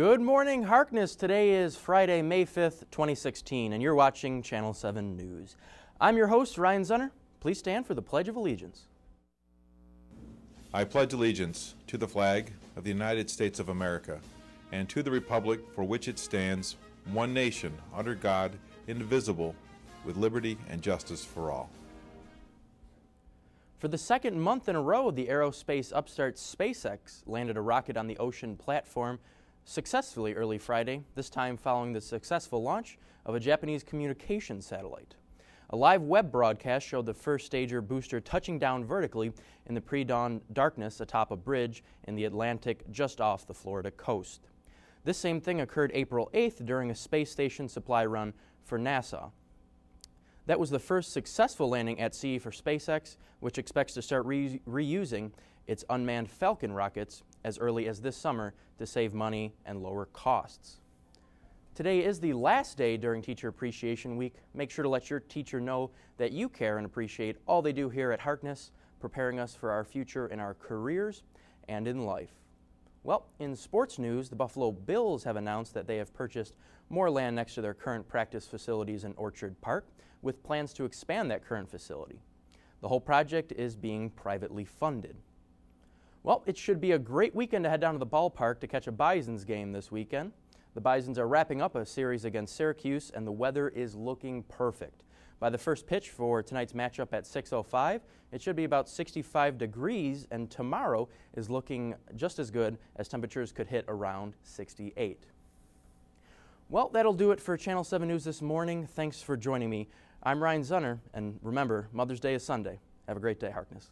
Good morning, Harkness. Today is Friday, May 5th, 2016, and you're watching Channel 7 News. I'm your host, Ryan Zunner. Please stand for the Pledge of Allegiance. I pledge allegiance to the flag of the United States of America and to the republic for which it stands, one nation, under God, indivisible, with liberty and justice for all. For the second month in a row, the aerospace upstart SpaceX landed a rocket on the ocean platform successfully early Friday, this time following the successful launch of a Japanese communication satellite. A live web broadcast showed the first stager booster touching down vertically in the pre-dawn darkness atop a bridge in the Atlantic just off the Florida coast. This same thing occurred April 8th during a space station supply run for NASA. That was the first successful landing at sea for SpaceX, which expects to start re reusing its unmanned Falcon rockets as early as this summer to save money and lower costs. Today is the last day during Teacher Appreciation Week. Make sure to let your teacher know that you care and appreciate all they do here at Harkness, preparing us for our future in our careers and in life. Well, in sports news, the Buffalo Bills have announced that they have purchased more land next to their current practice facilities in Orchard Park, with plans to expand that current facility. The whole project is being privately funded. Well, it should be a great weekend to head down to the ballpark to catch a Bisons game this weekend. The Bisons are wrapping up a series against Syracuse, and the weather is looking perfect. By the first pitch for tonight's matchup at 6.05, it should be about 65 degrees, and tomorrow is looking just as good as temperatures could hit around 68. Well, that'll do it for Channel 7 News this morning. Thanks for joining me. I'm Ryan Zunner, and remember, Mother's Day is Sunday. Have a great day, Harkness.